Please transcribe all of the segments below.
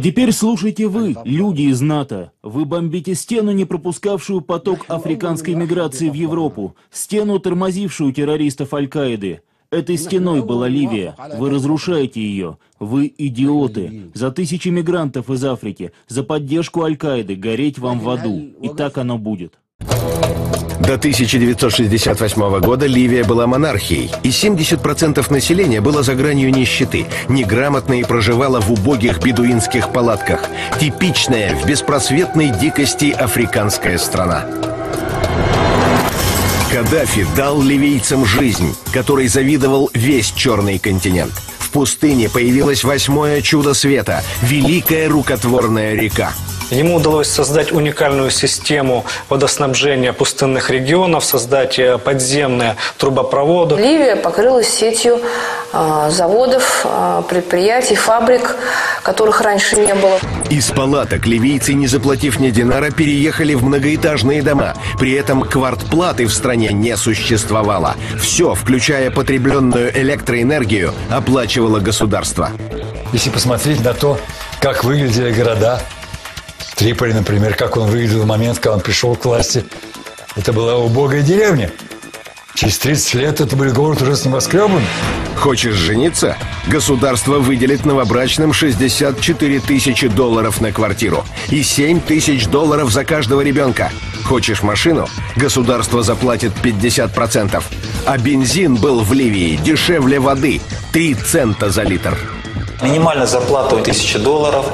теперь слушайте вы, люди из НАТО. Вы бомбите стену, не пропускавшую поток африканской миграции в Европу, стену, тормозившую террористов Аль-Каиды. Этой стеной была Ливия. Вы разрушаете ее. Вы идиоты. За тысячи мигрантов из Африки, за поддержку Аль-Каиды, гореть вам в аду. И так оно будет. До 1968 года Ливия была монархией, и 70% населения было за гранью нищеты, неграмотно и проживало в убогих бедуинских палатках. Типичная в беспросветной дикости африканская страна. Каддафи дал ливийцам жизнь, которой завидовал весь черный континент. В пустыне появилось восьмое чудо света – великая рукотворная река – Ему удалось создать уникальную систему водоснабжения пустынных регионов, создать э, подземные трубопроводы. Ливия покрылась сетью э, заводов, э, предприятий, фабрик, которых раньше не было. Из палаток ливийцы, не заплатив ни динара, переехали в многоэтажные дома. При этом квартплаты в стране не существовало. Все, включая потребленную электроэнергию, оплачивало государство. Если посмотреть на то, как выглядели города Триполи, например, как он выглядел в момент, когда он пришел к власти. Это была убогая деревня. Через 30 лет это был город уже с небоскребами. Хочешь жениться? Государство выделит новобрачным 64 тысячи долларов на квартиру и 7 тысяч долларов за каждого ребенка. Хочешь машину? Государство заплатит 50%. А бензин был в Ливии дешевле воды – 3 цента за литр. Минимальная зарплата 1000 долларов,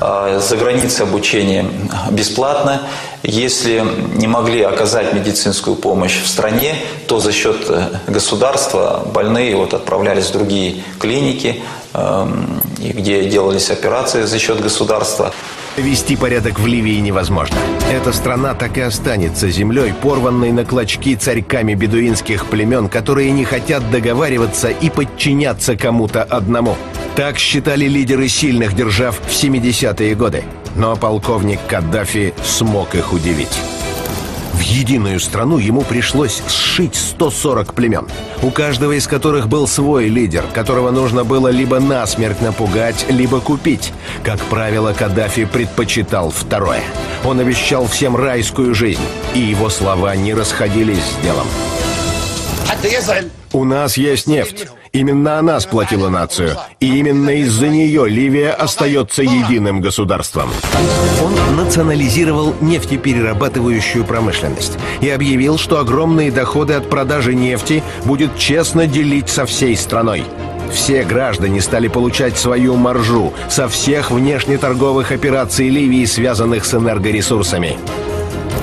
за границей обучение бесплатно. Если не могли оказать медицинскую помощь в стране, то за счет э, государства больные вот отправлялись в другие клиники, эм, где делались операции за счет государства. Вести порядок в Ливии невозможно. Эта страна так и останется землей, порванной на клочки царьками бедуинских племен, которые не хотят договариваться и подчиняться кому-то одному. Так считали лидеры сильных держав в 70-е годы. Но полковник Каддафи смог их удивить. В единую страну ему пришлось сшить 140 племен, у каждого из которых был свой лидер, которого нужно было либо насмерть напугать, либо купить. Как правило, Каддафи предпочитал второе. Он обещал всем райскую жизнь, и его слова не расходились с делом. У нас есть нефть. Именно она сплотила нацию. И именно из-за нее Ливия остается единым государством. Он национализировал нефтеперерабатывающую промышленность и объявил, что огромные доходы от продажи нефти будет честно делить со всей страной. Все граждане стали получать свою маржу со всех внешнеторговых операций Ливии, связанных с энергоресурсами.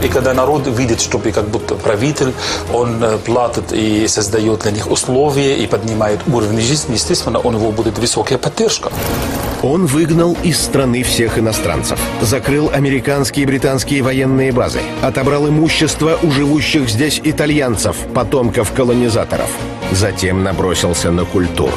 И когда народ видит, что как будто правитель, он э, платит и создает для них условия и поднимает уровень жизни, естественно, у него будет высокая поддержка. Он выгнал из страны всех иностранцев, закрыл американские и британские военные базы, отобрал имущество у живущих здесь итальянцев, потомков колонизаторов. Затем набросился на культуру.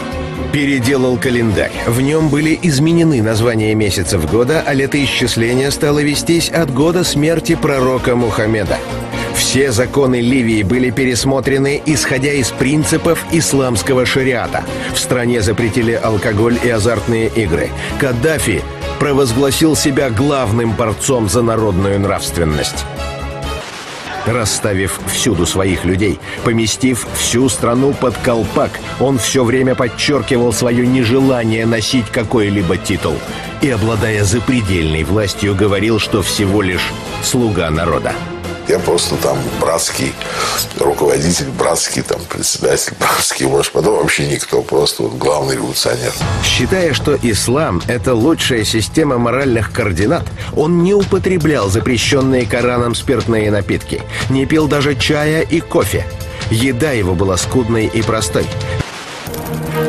Переделал календарь. В нем были изменены названия месяцев года, а летоисчисление стало вестись от года смерти пророка Мухаммеда. Все законы Ливии были пересмотрены, исходя из принципов исламского шариата. В стране запретили алкоголь и азартные игры. Каддафи провозгласил себя главным борцом за народную нравственность расставив всюду своих людей, поместив всю страну под колпак, он все время подчеркивал свое нежелание носить какой-либо титул и, обладая запредельной властью, говорил, что всего лишь слуга народа. Я просто там братский руководитель, братский там председатель, братский вождь. Потом вообще никто, просто вот главный революционер. Считая, что ислам – это лучшая система моральных координат, он не употреблял запрещенные Кораном спиртные напитки, не пил даже чая и кофе. Еда его была скудной и простой.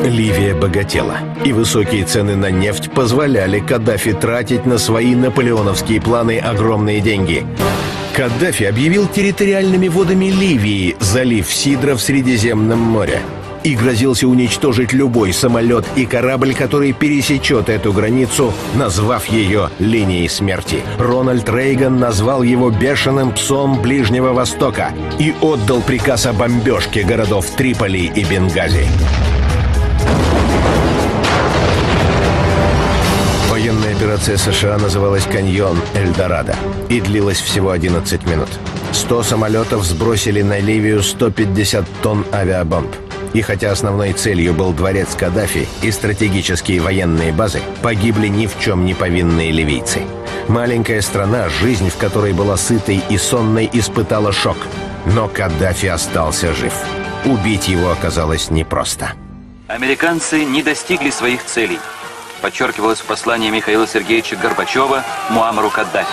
Ливия богатела, и высокие цены на нефть позволяли Каддафи тратить на свои наполеоновские планы огромные деньги – Каддафи объявил территориальными водами Ливии залив Сидра в Средиземном море и грозился уничтожить любой самолет и корабль, который пересечет эту границу, назвав ее линией смерти. Рональд Рейган назвал его бешеным псом Ближнего Востока и отдал приказ о бомбежке городов Триполи и Бенгази. Операция США называлась «Каньон Эльдорадо» и длилась всего 11 минут. 100 самолетов сбросили на Ливию 150 тонн авиабомб. И хотя основной целью был дворец Каддафи и стратегические военные базы, погибли ни в чем не повинные ливийцы. Маленькая страна, жизнь в которой была сытой и сонной, испытала шок. Но Каддафи остался жив. Убить его оказалось непросто. Американцы не достигли своих целей – подчеркивалось в послании Михаила Сергеевича Горбачева Муамару Каддафи.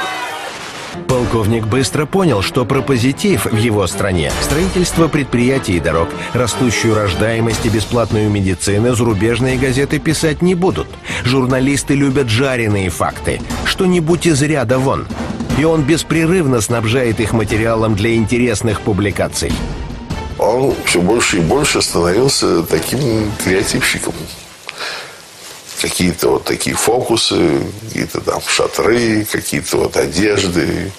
Полковник быстро понял, что про позитив в его стране – строительство предприятий и дорог, растущую рождаемость и бесплатную медицину зарубежные газеты писать не будут. Журналисты любят жареные факты, что-нибудь из ряда вон. И он беспрерывно снабжает их материалом для интересных публикаций. Он все больше и больше становился таким креативщиком какие-то вот такие фокусы, какие-то там шатры, какие-то вот одежды,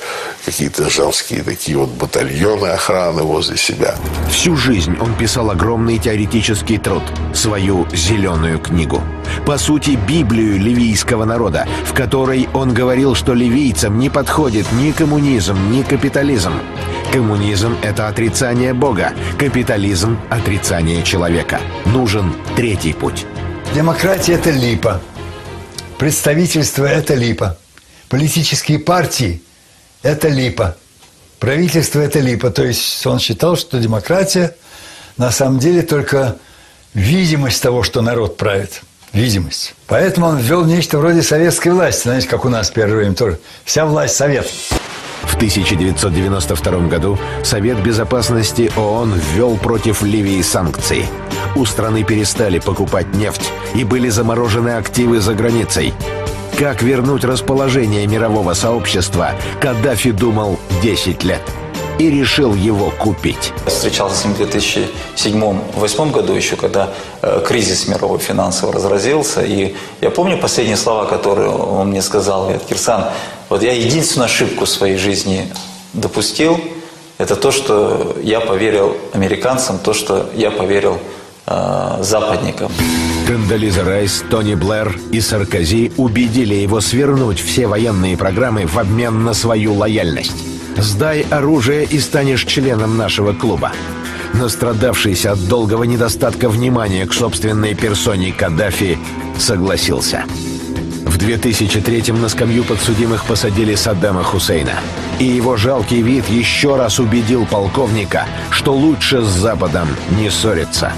какие-то женские такие вот батальоны охраны возле себя. Всю жизнь он писал огромный теоретический труд, свою «зеленую книгу». По сути, Библию ливийского народа, в которой он говорил, что ливийцам не подходит ни коммунизм, ни капитализм. Коммунизм – это отрицание Бога, капитализм – отрицание человека. Нужен третий путь. Демократия – это липа. Представительство – это липа. Политические партии – это липа. Правительство – это липа. То есть он считал, что демократия на самом деле только видимость того, что народ правит. Видимость. Поэтому он ввел нечто вроде советской власти. Знаете, как у нас в первое время тоже. Вся власть – совет. В 1992 году Совет Безопасности ООН ввел против Ливии санкции. У страны перестали покупать нефть и были заморожены активы за границей. Как вернуть расположение мирового сообщества, Каддафи думал 10 лет и решил его купить. Встречался с ним в 2007-2008 году еще, когда э, кризис мировой финансовый разразился. И я помню последние слова, которые он мне сказал. Говорит, Кирсан, вот я единственную ошибку в своей жизни допустил, это то, что я поверил американцам, то, что я поверил э, западникам. Кандализа Райс, Тони Блэр и Саркози убедили его свернуть все военные программы в обмен на свою лояльность. «Сдай оружие и станешь членом нашего клуба». Настрадавшийся от долгого недостатка внимания к собственной персоне Каддафи согласился. В 2003-м на скамью подсудимых посадили Саддама Хусейна. И его жалкий вид еще раз убедил полковника, что лучше с Западом не ссориться.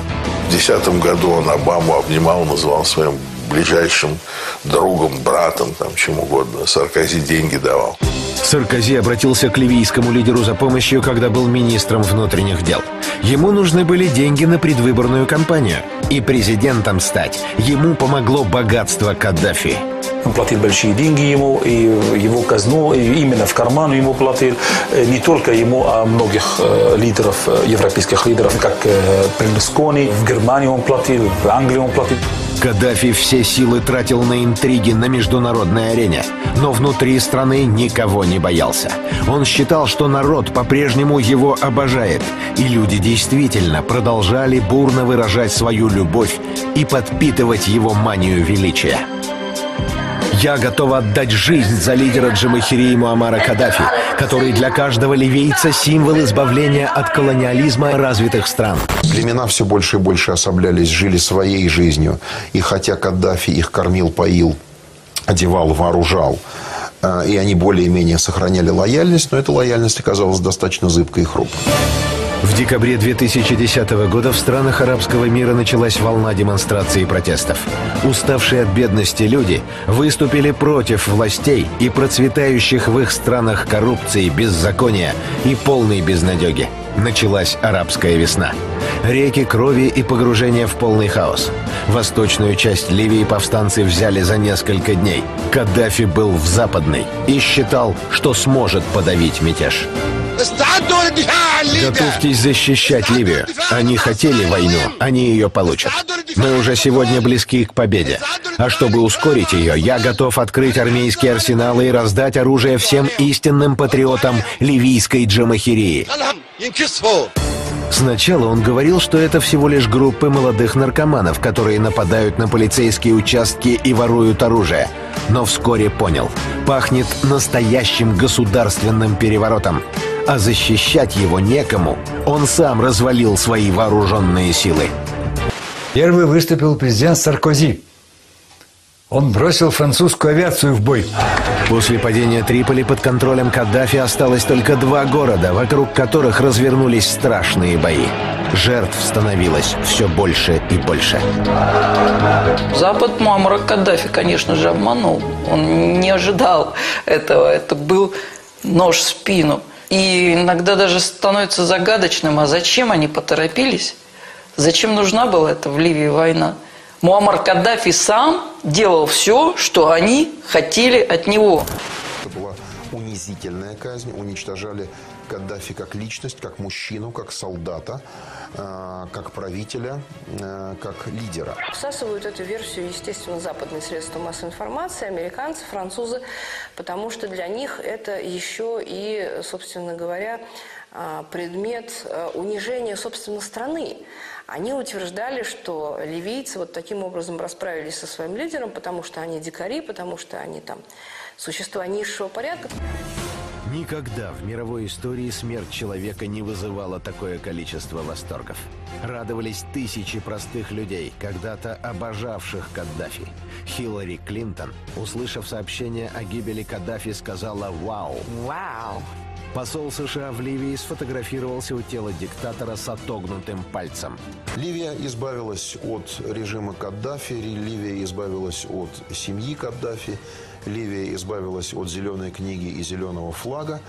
В 2010 году он Обаму обнимал, называл своим ближайшим другом, братом, там, чем угодно. Саркози деньги давал. Саркози обратился к ливийскому лидеру за помощью, когда был министром внутренних дел. Ему нужны были деньги на предвыборную кампанию. И президентом стать ему помогло богатство Каддафи. Он платил большие деньги ему, и его казну, именно в карман ему платил. Не только ему, а многих лидеров, европейских лидеров, как Берлускони. В Германии он платил, в Англии он платил. Каддафи все силы тратил на интриги на международной арене, но внутри страны никого не боялся. Он считал, что народ по-прежнему его обожает, и люди действительно продолжали бурно выражать свою любовь и подпитывать его манию величия. Я готов отдать жизнь за лидера Джамахирии Муаммара Каддафи, который для каждого ливийца символ избавления от колониализма развитых стран. Племена все больше и больше особлялись, жили своей жизнью. И хотя Каддафи их кормил, поил, одевал, вооружал, э, и они более-менее сохраняли лояльность, но эта лояльность оказалась достаточно зыбкой и хрупкой. В декабре 2010 года в странах арабского мира началась волна демонстраций и протестов. Уставшие от бедности люди выступили против властей и процветающих в их странах коррупции, беззакония и полной безнадеги. Началась арабская весна. Реки крови и погружение в полный хаос. Восточную часть Ливии повстанцы взяли за несколько дней. Каддафи был в западной и считал, что сможет подавить мятеж. Готовьтесь защищать Ливию. Они хотели войну, они ее получат. Мы уже сегодня близки к победе. А чтобы ускорить ее, я готов открыть армейские арсеналы и раздать оружие всем истинным патриотам ливийской джамахирии. Сначала он говорил, что это всего лишь группы молодых наркоманов, которые нападают на полицейские участки и воруют оружие. но вскоре понял – пахнет настоящим государственным переворотом. А защищать его некому. Он сам развалил свои вооруженные силы. Первый выступил президент Саркози. Он бросил французскую авиацию в бой. После падения Триполи под контролем Каддафи осталось только два города, вокруг которых развернулись страшные бои. Жертв становилось все больше и больше. Запад Муаммара Каддафи, конечно же, обманул. Он не ожидал этого. Это был нож в спину. И иногда даже становится загадочным, а зачем они поторопились? Зачем нужна была эта в Ливии война? Муаммар Каддафи сам делал все, что они хотели от него. Это была унизительная казнь. Уничтожали Каддафи как личность, как мужчину, как солдата, э, как правителя, э, как лидера. Всасывают эту версию, естественно, западные средства массовой информации, американцы, французы, потому что для них это еще и, собственно говоря, а, предмет унижения, собственно, страны. Они утверждали, что ливийцы вот таким образом расправились со своим лидером, потому что они дикари, потому что они там существа низшего порядка. Никогда в мировой истории смерть человека не вызывала такое количество восторгов. Радовались тысячи простых людей, когда-то обожавших Каддафи. Хиллари Клинтон, услышав сообщение о гибели Каддафи, сказала «Вау!». Вау! Посол США в Ливии сфотографировался у тела диктатора с отогнутым пальцем. Ливия избавилась от режима Каддафи, Ливия избавилась от семьи Каддафи, Ливия избавилась от зеленой книги и зеленого флага.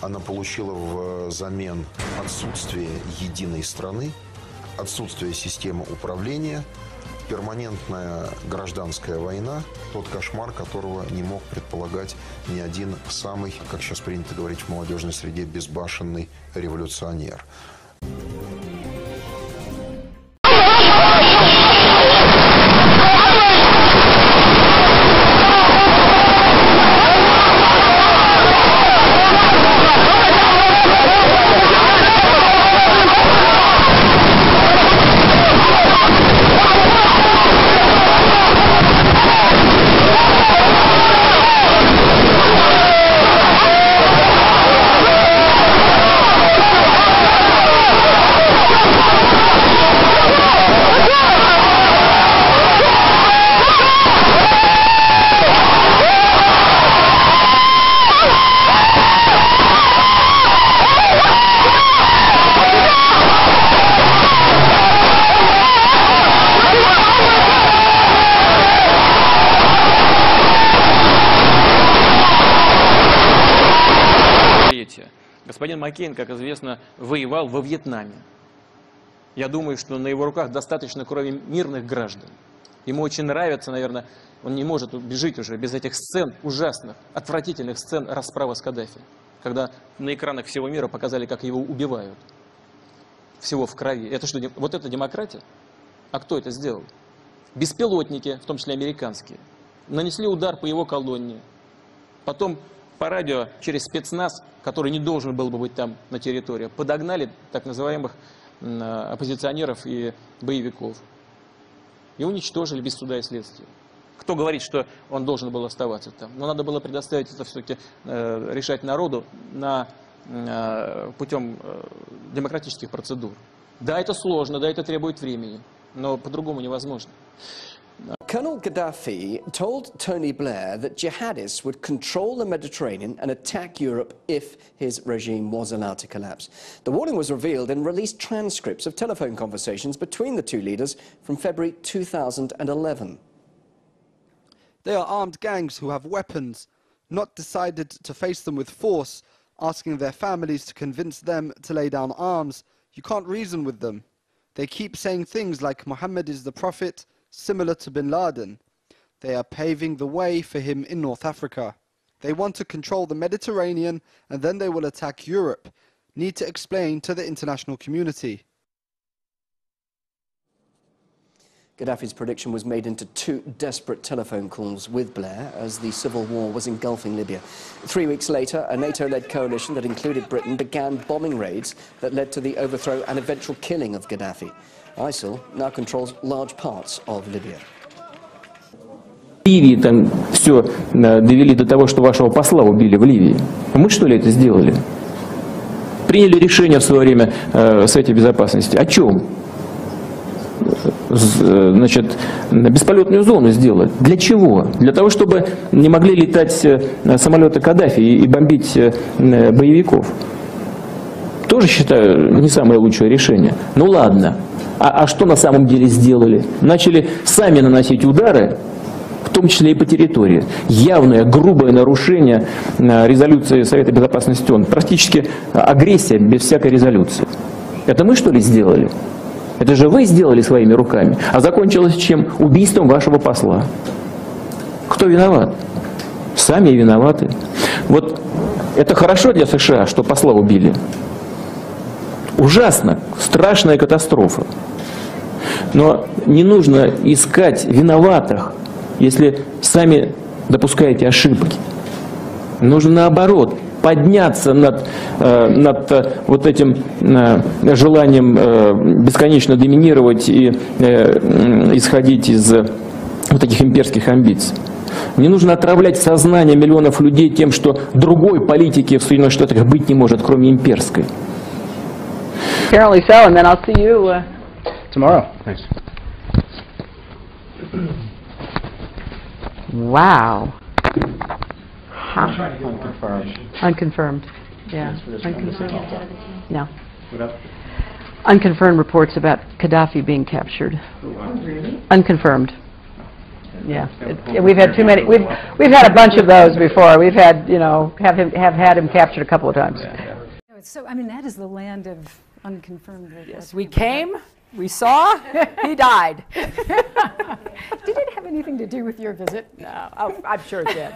Она получила взамен отсутствие единой страны, отсутствие системы управления, перманентная гражданская война, тот кошмар, которого не мог предполагать ни один самый, как сейчас принято говорить в молодежной среде, безбашенный революционер. Господин Маккейн, как известно, воевал во Вьетнаме. Я думаю, что на его руках достаточно крови мирных граждан. Ему очень нравится, наверное, он не может убежать уже без этих сцен, ужасных, отвратительных сцен расправы с Каддафи. Когда на экранах всего мира показали, как его убивают. Всего в крови. Это что, вот это демократия? А кто это сделал? Беспилотники, в том числе американские, нанесли удар по его колонне. Потом по радио через спецназ, который не должен был бы быть там на территории, подогнали так называемых оппозиционеров и боевиков. И уничтожили без суда и следствия. Кто говорит, что он должен был оставаться там? Но надо было предоставить это все-таки э, решать народу на, э, путем э, демократических процедур. Да, это сложно, да, это требует времени, но по-другому невозможно. Colonel Gaddafi told Tony Blair that jihadists would control the Mediterranean and attack Europe if his regime was allowed to collapse. The warning was revealed in released transcripts of telephone conversations between the two leaders from February 2011. They are armed gangs who have weapons, not decided to face them with force, asking their families to convince them to lay down arms. You can't reason with them. They keep saying things like Muhammad is the prophet, similar to bin Laden. They are paving the way for him in North Africa. They want to control the Mediterranean and then they will attack Europe. Need to explain to the international community. Gaddafi's prediction was made into two desperate telephone calls with Blair as the civil war was engulfing Libya. Three weeks later, a NATO-led coalition that included Britain began bombing raids that led to the overthrow and eventual killing of Gaddafi. ISIL now controls large parts of Libya. В Ливии там все довели до того, что вашего посла убили в Ливии. Мы что ли это сделали? Приняли решение в свое время э, Совете Безопасности. О чем? З- Значит, бесполетную зону сделать. Для чего? Для того, чтобы не могли летать э, самолеты Каддафи и бомбить э, э, боевиков. Тоже считаю не самое лучшее решение. Ну ладно. А, а что на самом деле сделали? Начали сами наносить удары, в том числе и по территории. Явное, грубое нарушение э, резолюции Совета Безопасности ООН. Практически агрессия без всякой резолюции. Это мы что ли сделали? Это же вы сделали своими руками. А закончилось чем? Убийством вашего посла. Кто виноват? Сами виноваты. Вот это хорошо для США, что посла убили. Ужасно, страшная катастрофа. Но не нужно искать виноватых, если сами допускаете ошибки. Нужно наоборот подняться над, э, над э, вот этим э, желанием бесконечно доминировать и исходить из вот этих имперских амбиций. Не нужно отравлять сознание миллионов людей тем, что другой политики в Соединенных Штатах быть не может, кроме имперской. Tomorrow. Thanks. Wow. Huh. Unconfirmed. Yeah. Unconfirmed. No. Unconfirmed reports about Gaddafi being captured. Unconfirmed. Yeah. It- yeah, We've had too many, we've, we've had a bunch of those before. We've had, you know, have him, have had him captured a couple of times. So, I mean, that is the land of unconfirmed reports. Yes, we came, we saw, he died. Did it have anything to do with your visit? No, oh, I'm sure it did.